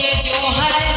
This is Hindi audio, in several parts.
ये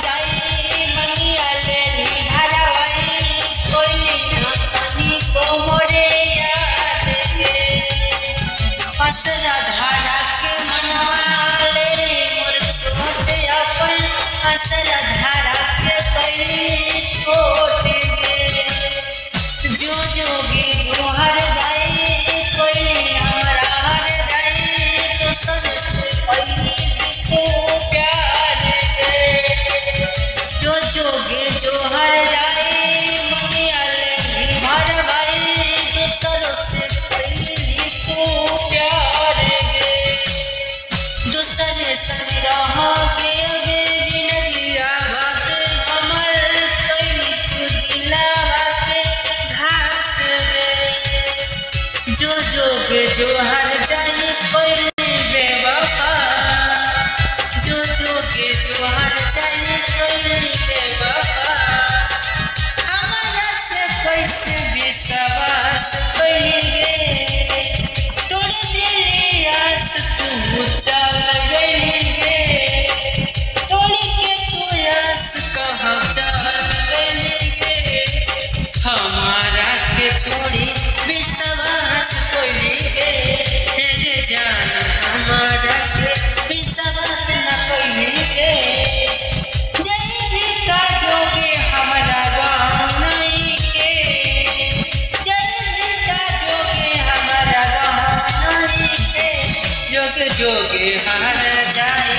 जोगे हार जाए।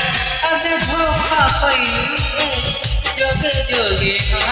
अब धोखा पैलू जोग जोगे हार